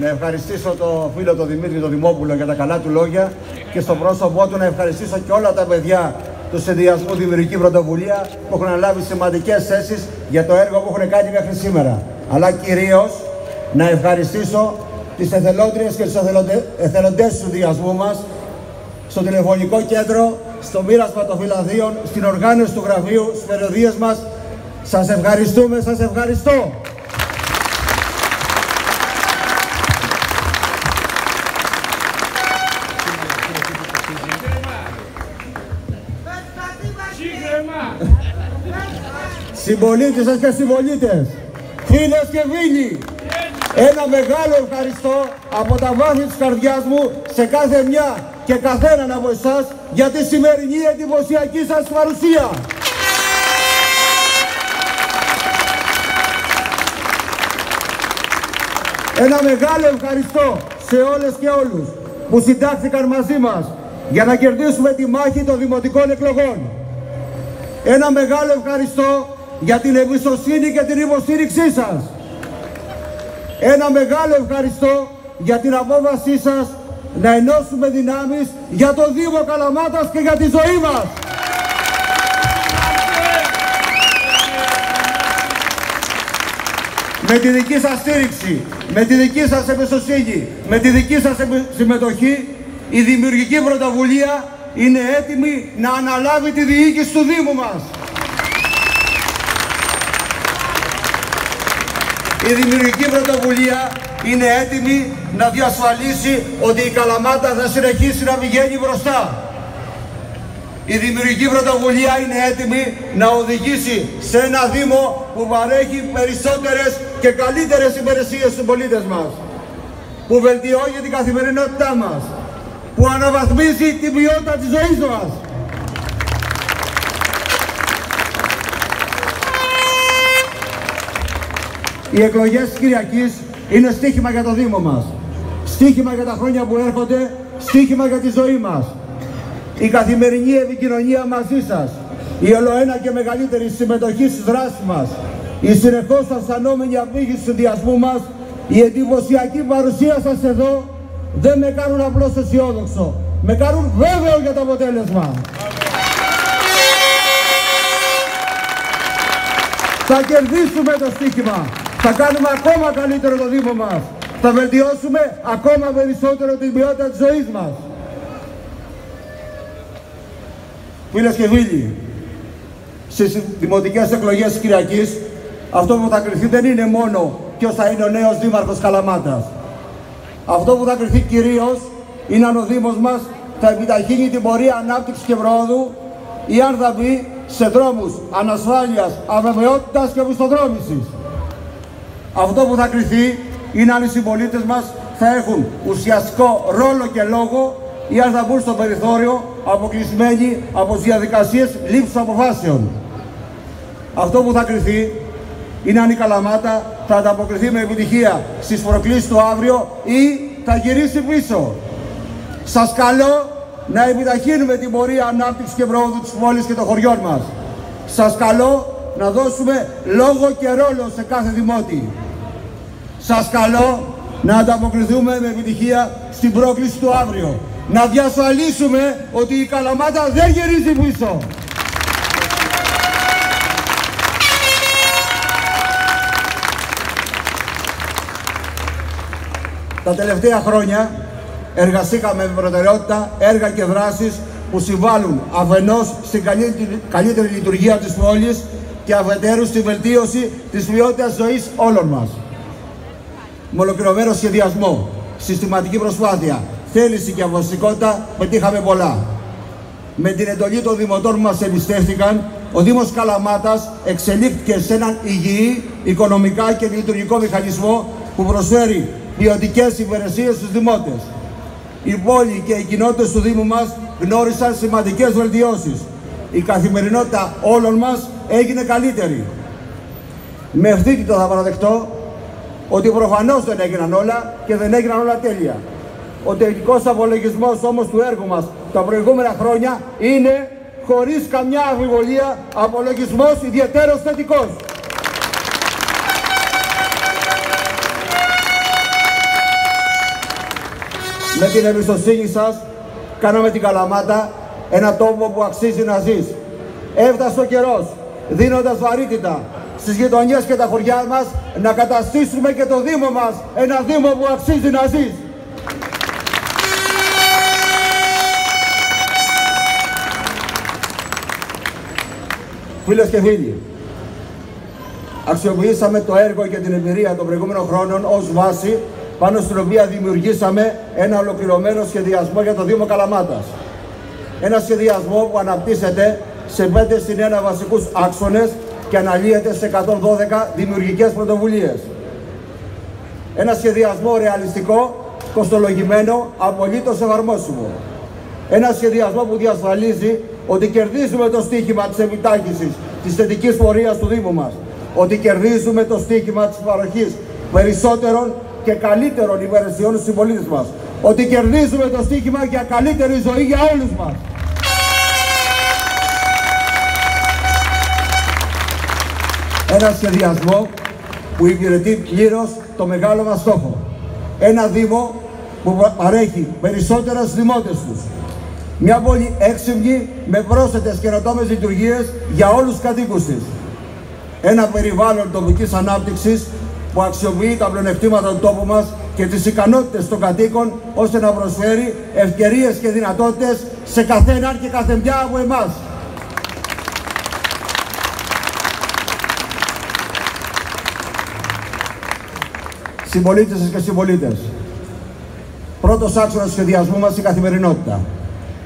να ευχαριστήσω τον φίλο τον Δημήτρη τον Δημόπουλο για τα καλά του λόγια και στο πρόσωπό του να ευχαριστήσω και όλα τα παιδιά τους Συνδυασμού Δημιουργική Πρωτοβουλία που έχουν αναλάβει σημαντικές θέσεις για το έργο που έχουν κάνει μέχρι σήμερα. Αλλά κυρίως να ευχαριστήσω τις εθελόντριες και τους εθελοντές του συνδυασμού μας, στο τηλεφωνικό κέντρο, στο μοίρασμα των φυλαδίων, στην οργάνωση του γραφείου, στις περιοδίες μας. Σας ευχαριστούμε, σας ευχαριστώ. Συμπολίτες σας και συμπολίτες, φίλες και φίλοι, ένα μεγάλο ευχαριστώ από τα βάθη της καρδιάς μου σε κάθε μια και καθέναν από εσάς για τη σημερινή εντυπωσιακή σας παρουσία. Ένα μεγάλο ευχαριστώ σε όλες και όλους που συντάχθηκαν μαζί μας για να κερδίσουμε τη μάχη των δημοτικών εκλογών. Ένα μεγάλο ευχαριστώ για την εμπιστοσύνη και την υποστήριξή σας. Ένα μεγάλο ευχαριστώ για την απόβασή σας να ενώσουμε δυνάμεις για το Δήμο Καλαμάτας και για τη ζωή μας. Με τη δική σας στήριξη, με τη δική σας εμπιστοσύνη, με τη δική σας συμμετοχή, η Δημιουργική Πρωτοβουλία είναι έτοιμη να αναλάβει τη διοίκηση του Δήμου μας. Η Δημιουργική Πρωτοβουλία είναι έτοιμη να διασφαλίσει ότι η Καλαμάτα θα συνεχίσει να πηγαίνει μπροστά. Η Δημιουργική Πρωτοβουλία είναι έτοιμη να οδηγήσει σε ένα Δήμο που παρέχει περισσότερες και καλύτερες υπηρεσίες στους πολίτες μας. Που βελτιώνει την καθημερινότητά μας. Που αναβαθμίζει την ποιότητα της ζωής μας. Οι εκλογές της Κυριακής είναι στίχημα για το Δήμο μας. Στίχημα για τα χρόνια που έρχονται, στίχημα για τη ζωή μας. Η καθημερινή επικοινωνία μαζί σας, η ολοένα και μεγαλύτερη συμμετοχή στις δράσεις μας, η συνεχώς αισθανόμενη απήχηση του συνδυασμούς μας, η εντυπωσιακή παρουσία σας εδώ δεν με κάνουν απλώς αισιόδοξο, με κάνουν βέβαιο για το αποτέλεσμα. Θα κερδίσουμε το στίχημα. Θα κάνουμε ακόμα καλύτερο το Δήμο μας. Θα βελτιώσουμε ακόμα περισσότερο την ποιότητα της ζωής μας. Φίλες και φίλοι, στις δημοτικές εκλογές της Κυριακής, αυτό που θα κρυθεί δεν είναι μόνο ποιος θα είναι ο νέος Δήμαρχος Καλαμάτας. Αυτό που θα κρυθεί κυρίως είναι αν ο Δήμος μας θα επιταχύνει την πορεία ανάπτυξης και πρόοδου ή αν θα μπει σε δρόμους ανασφάλειας, αβεβαιότητας και μισθοδρόμησης. Αυτό που θα κριθεί είναι αν οι συμπολίτες μας θα έχουν ουσιαστικό ρόλο και λόγο ή αν θα μπουν στο περιθώριο αποκλεισμένοι από τις διαδικασίες λήψης αποφάσεων. Αυτό που θα κριθεί είναι αν η Καλαμάτα θα ανταποκριθεί με επιτυχία στις προκλήσεις του αύριο ή θα γυρίσει πίσω. Σας καλώ να επιταχύνουμε την πορεία ανάπτυξης και πρόοδου της πόλης και των χωριών μας. Σας καλώ να δώσουμε λόγο και ρόλο σε κάθε δημότη. Σας καλώ να ανταποκριθούμε με επιτυχία στην πρόκληση του αύριο. Να διασφαλίσουμε ότι η Καλαμάτα δεν γυρίζει πίσω. Τα τελευταία χρόνια εργαστήκαμε με προτεραιότητα έργα και δράσεις που συμβάλλουν αφενός στην καλύτερη λειτουργία της πόλης και αφετέρου στη βελτίωση της ποιότητας ζωής όλων μας. Με ολοκληρωμένο σχεδιασμό, συστηματική προσπάθεια, θέληση και αβοσικότητα πετύχαμε πολλά. Με την εντολή των δημοτών που μας εμπιστεύτηκαν, ο Δήμος Καλαμάτας εξελίχθηκε σε έναν υγιή, οικονομικά και λειτουργικό μηχανισμό που προσφέρει ποιοτικές υπηρεσίες στους δημότες. Η πόλη και οι κοινότητες του Δήμου μας γνώρισαν σημαντικές βελτιώσεις. Η καθημερινότητα όλων μας έγινε καλύτερη. Με ευθύτητο θα παραδεχτώ ότι προφανώς δεν έγιναν όλα και δεν έγιναν όλα τέλεια. Ο τελικός απολογισμός όμως του έργου μας τα προηγούμενα χρόνια είναι χωρίς καμιά αμφιβολία απολογισμός ιδιαίτερος θετικός. με την εμπιστοσύνη σας κάναμε την Καλαμάτα ένα τόπο που αξίζει να ζεις. Έφτασε ο καιρός, δίνοντας βαρύτητα στις γειτονιές και τα χωριά μας, να καταστήσουμε και το Δήμο μας ένα Δήμο που αξίζει να ζεις. Φίλες και φίλοι, αξιοποιήσαμε το έργο και την εμπειρία των προηγούμενων χρόνων ως βάση πάνω στην οποία δημιουργήσαμε ένα ολοκληρωμένο σχεδιασμό για το Δήμο Καλαμάτας. Ένα σχεδιασμό που αναπτύσσεται σε 5 συν 1 βασικούς άξονες και αναλύεται σε 112 δημιουργικές πρωτοβουλίες. Ένα σχεδιασμό ρεαλιστικό, κοστολογημένο, απολύτως εφαρμόσιμο. Ένα σχεδιασμό που διασφαλίζει ότι κερδίζουμε το στίχημα της επιτάχυνσης της θετικής πορείας του Δήμου μας. Ότι κερδίζουμε το στίχημα της παροχής περισσότερων και καλύτερων υπηρεσιών στους συμπολίτες μας. Ότι κερδίζουμε το στίχημα για καλύτερη ζωή για όλους μας. Ένα σχεδιασμό που υπηρετεί πλήρως το μεγάλο μας στόχο. Ένα Δήμο που παρέχει περισσότερα στους δημότες τους. Μια πόλη έξυπνη με πρόσθετες καινοτόμες λειτουργίες για όλους τους κατοίκους της. Ένα περιβάλλον τοπικής ανάπτυξης που αξιοποιεί τα πλεονεκτήματα του τόπου μας και τις ικανότητες των κατοίκων ώστε να προσφέρει ευκαιρίες και δυνατότητες σε καθέναν και καθεμιά από εμάς. Συμπολίτες και συμπολίτες, πρώτος άξονας του σχεδιασμού μας η καθημερινότητα.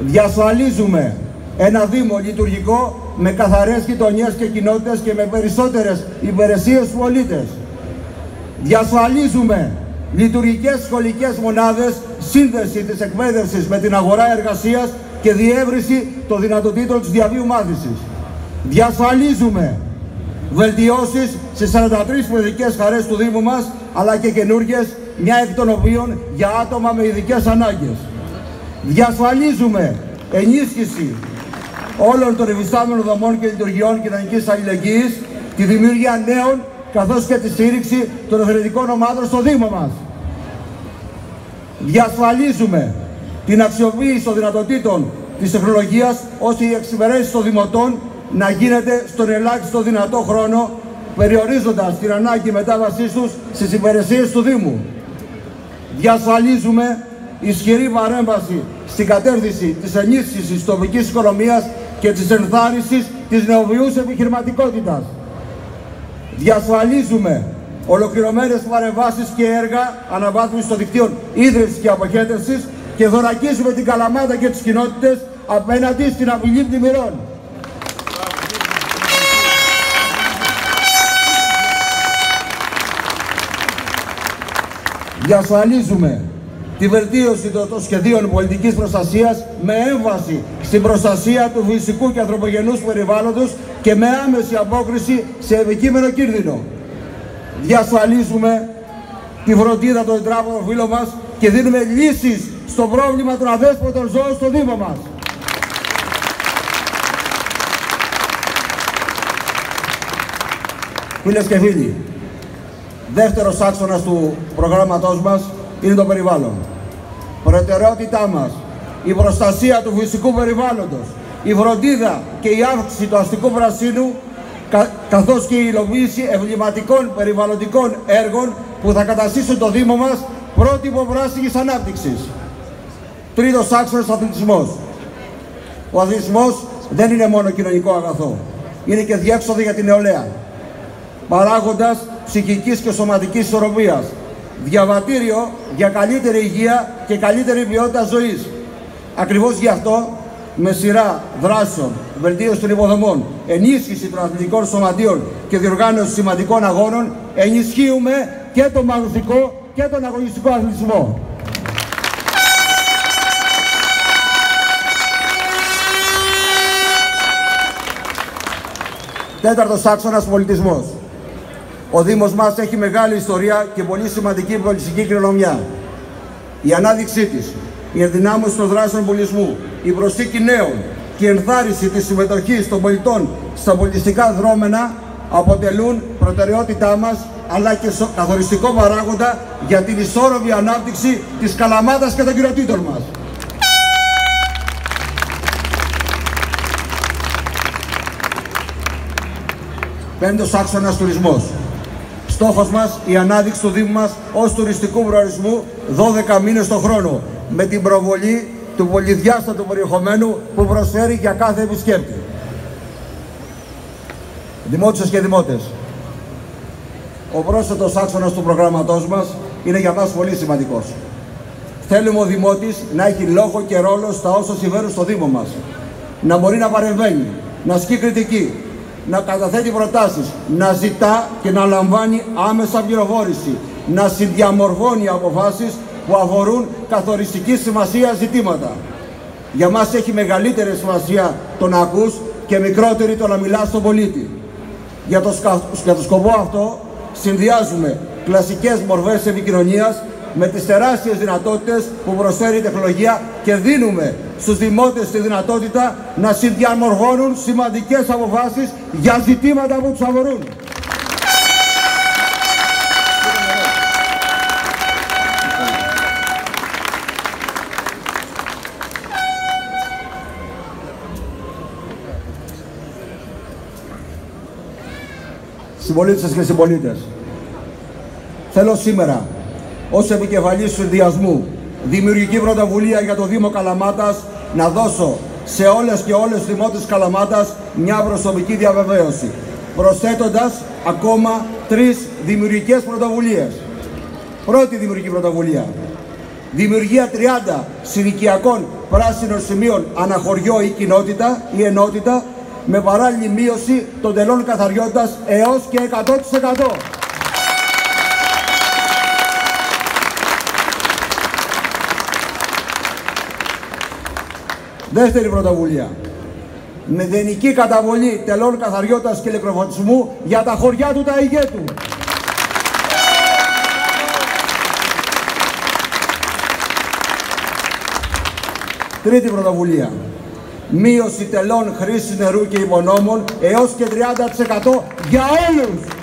Διασφαλίζουμε ένα Δήμο λειτουργικό με καθαρές γειτονιές και κοινότητες και με περισσότερες υπηρεσίες στους πολίτες. Διασφαλίζουμε λειτουργικές σχολικές μονάδες, σύνδεση της εκπαίδευσης με την αγορά εργασίας και διεύρυνση των δυνατοτήτων της διαβίου μάθησης. Διασφαλίζουμε βελτιώσεις σε 43 παιδικές χαρές του Δήμου μας, αλλά και καινούργιες, μια εκ των οποίων για άτομα με ειδικές ανάγκες. Διασφαλίζουμε ενίσχυση όλων των υφιστάμενων δομών και λειτουργιών κοινωνικής αλληλεγγύης, τη δημιουργία νέων καθώς και τη στήριξη των εθελοντικών ομάδων στο Δήμο μας. Διασφαλίζουμε την αξιοποίηση των δυνατοτήτων της τεχνολογίας ώστε η εξυπηρέτησης των δημοτών να γίνεται στον ελάχιστο δυνατό χρόνο περιορίζοντας την ανάγκη μετάβασής τους στις υπηρεσίες του Δήμου. Διασφαλίζουμε ισχυρή παρέμβαση στην κατεύθυνση της ενίσχυσης της τοπικής οικονομίας και της ενθάρρυνσης της νεοβιούς επιχειρηματικότητας. Διασφαλίζουμε ολοκληρωμένες παρεμβάσεις και έργα αναβάθμισης των δικτύων ίδρυσης και αποχέτευσης και δωρακίζουμε την Καλαμάτα και τις κοινότητες απέναντι στην απειλή πλημμυρών. Διασφαλίζουμε τη βελτίωση των σχεδίων πολιτικής προστασίας με έμβαση στην προστασία του φυσικού και ανθρωπογενούς περιβάλλοντος και με άμεση απόκριση σε επικείμενο κίνδυνο. Διασφαλίζουμε τη φροντίδα των τετράποδων φίλων μας και δίνουμε λύσεις στο πρόβλημα των αδέσποτων ζώων στο Δήμο μας. Φίλες και φίλοι, δεύτερος άξονας του προγράμματός μας είναι το περιβάλλον. Προτεραιότητά μας, η προστασία του φυσικού περιβάλλοντος, η φροντίδα και η αύξηση του αστικού πρασίνου καθώς και η υλοποίηση εμβληματικών περιβαλλοντικών έργων που θα καταστήσουν το Δήμο μας πρότυπο πράσινης ανάπτυξης. Τρίτος άξονας αθλητισμός. Ο αθλητισμός δεν είναι μόνο κοινωνικό αγαθό. Είναι και διέξοδο για την νεολαία. Παράγοντας ψυχικής και σωματικής ισορροπίας. Διαβατήριο για καλύτερη υγεία και καλύτερη ποιότητα ζωής. Ακριβώς γι' αυτό με σειρά δράσεων, βελτίωση των υποδομών, ενίσχυση των αθλητικών σωματείων και διοργάνωση σημαντικών αγώνων, ενισχύουμε και τον μαγνητικό και τον αγωνιστικό αθλητισμό. Τέταρτος άξονας πολιτισμός. Ο Δήμος μας έχει μεγάλη ιστορία και πολύ σημαντική πολιτιστική κληρονομιά. Η ανάδειξή της, η ενδυνάμωση των δράσεων πολιτισμού, η προσθήκη νέων και η ενθάρρυνση της συμμετοχής των πολιτών στα πολιτιστικά δρόμενα αποτελούν προτεραιότητά μας αλλά και καθοριστικό παράγοντα για την ισόρροπη ανάπτυξη της Καλαμάτας και των κοινοτήτων μας. Πέμπτος άξονας τουρισμός. Στόχος μας η ανάδειξη του Δήμου μας ως τουριστικού προορισμού 12 μήνες το χρόνο με την προβολή του πολυδιάστατου περιεχομένου που προσφέρει για κάθε επισκέπτη. Δημότησες και δημότες, ο πρόσθετος άξονας του προγράμματός μας είναι για μας πολύ σημαντικός. Θέλουμε ο Δημότης να έχει λόγο και ρόλο στα όσα συμβαίνουν στο Δήμο μας. Να μπορεί να παρεμβαίνει, να ασκεί κριτική, να καταθέτει προτάσεις, να ζητά και να λαμβάνει άμεσα πληροφόρηση, να συνδιαμορφώνει αποφάσεις που αφορούν καθοριστική σημασία ζητήματα. Για μας έχει μεγαλύτερη σημασία το να ακούς και μικρότερη το να μιλάς στον πολίτη. Για το, για το σκοπό αυτό συνδυάζουμε κλασικές μορφές επικοινωνίας με τις τεράστιες δυνατότητες που προσφέρει η τεχνολογία και δίνουμε στους δημότες τη δυνατότητα να συνδιαμορφώνουν σημαντικές αποφάσεις για ζητήματα που τους αφορούν. Συμπολίτες και συμπολίτες, θέλω σήμερα ως επικεφαλής του συνδυασμού δημιουργική πρωτοβουλία για το Δήμο Καλαμάτας να δώσω σε όλες και όλες τους δημότες Καλαμάτας μια προσωπική διαβεβαίωση προσθέτοντας ακόμα τρεις δημιουργικές πρωτοβουλίες. Πρώτη δημιουργική πρωτοβουλία. Δημιουργία 30 συνοικιακών πράσινων σημείων αναχωριό ή κοινότητα ή ενότητα με παράλληλη μείωση των τελών καθαριότητας έως και 100%. Δεύτερη πρωτοβουλία. Μεδενική καταβολή τελών καθαριότητας και ηλεκτροφωτισμού για τα χωριά του τα ηγέτου. Τρίτη πρωτοβουλία. Μείωση τελών χρήσης νερού και υπονόμων έως και 30% για όλους.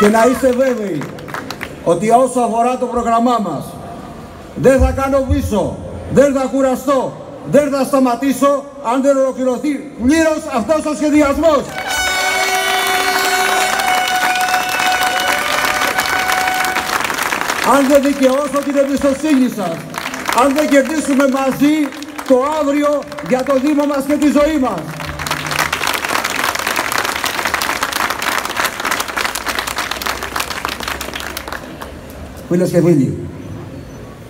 Και να είστε βέβαιοι ότι όσο αφορά το πρόγραμμά μας δεν θα κάνω πίσω, δεν θα κουραστώ, δεν θα σταματήσω αν δεν ολοκληρωθεί πλήρως αυτός ο σχεδιασμός. Αν δεν δικαιώσω την εμπιστοσύνη σας, αν δεν κερδίσουμε μαζί το αύριο για το Δήμο μας και τη ζωή μας. Φίλε και φίλοι,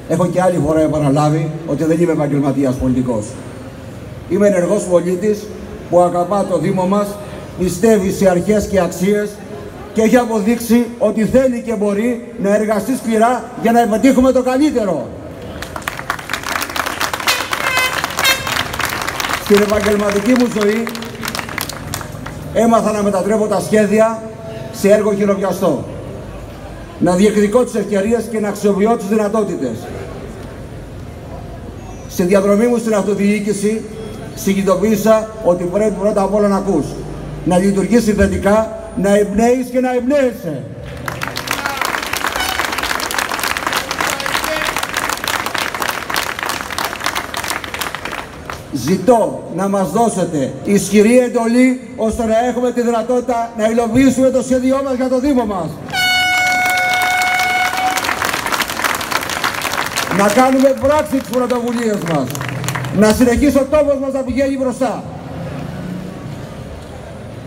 έχω και άλλη φορά επαναλάβει ότι δεν είμαι επαγγελματίας πολιτικός. Είμαι ενεργός πολίτης που αγαπά το Δήμο μας, πιστεύει σε αρχές και αξίες και έχει αποδείξει ότι θέλει και μπορεί να εργαστεί σκληρά για να επιτύχουμε το καλύτερο. Στην επαγγελματική μου ζωή έμαθα να μετατρέπω τα σχέδια σε έργο χειροπιαστό να διεκδικώ τις ευκαιρίες και να αξιοποιώ τις δυνατότητες. Στη διαδρομή μου στην αυτοδιοίκηση συγκειδοποίησα ότι πρέπει πρώτα απ' όλα να ακούς, να λειτουργήσει θετικά, να εμπνέεις και να εμπνέεσαι. Ζητώ να μας δώσετε ισχυρή εντολή ώστε να έχουμε τη δυνατότητα να υλοποιήσουμε το σχέδιό μας για το Δήμο μας. Να κάνουμε πράξη τις πρωτοβουλίες μας, να συνεχίσει ο τόπος μας να πηγαίνει μπροστά.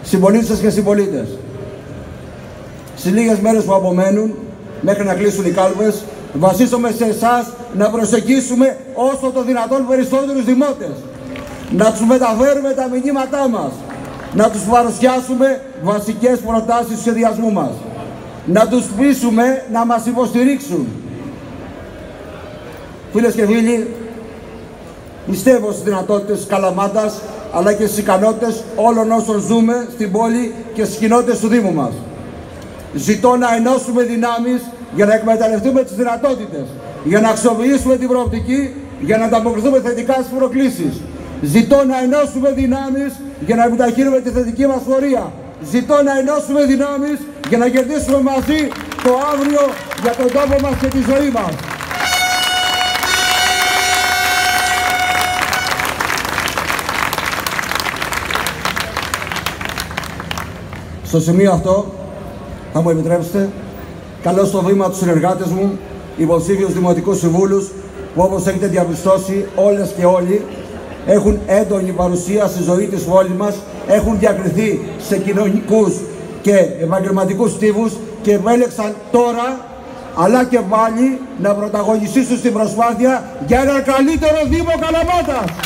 Συμπολίτες και συμπολίτες, στις λίγες μέρες που απομένουν, μέχρι να κλείσουν οι κάλπες, βασίζομαι σε εσάς να προσεγγίσουμε όσο το δυνατόν περισσότερους δημότες, να τους μεταφέρουμε τα μηνύματά μας, να τους παρουσιάσουμε βασικές προτάσεις του σχεδιασμού μας, να τους πείσουμε να μας υποστηρίξουν, Φίλες και φίλοι, πιστεύω στις δυνατότητες της Καλαμάτας αλλά και στις ικανότητες όλων όσων ζούμε στην πόλη και στις κοινότητες του Δήμου μας. Ζητώ να ενώσουμε δυνάμεις για να εκμεταλλευτούμε τις δυνατότητες, για να αξιοποιήσουμε την προοπτική, για να ανταποκριθούμε θετικά στις προκλήσεις. Ζητώ να ενώσουμε δυνάμεις για να επιταχύνουμε τη θετική μας πορεία. Ζητώ να ενώσουμε δυνάμεις για να κερδίσουμε μαζί το αύριο για τον τόπο μας και τη ζωή μας. Στο σημείο αυτό θα μου επιτρέψετε καλώς στο βήμα τους συνεργάτες μου, υποψήφιους δημοτικούς συμβούλους που όπως έχετε διαπιστώσει όλες και όλοι έχουν έντονη παρουσία στη ζωή της πόλης μας, έχουν διακριθεί σε κοινωνικούς και επαγγελματικούς στίβους και επέλεξαν τώρα αλλά και πάλι να πρωταγωνιστήσουν στην προσπάθεια για ένα καλύτερο Δήμο Καλαμάτας.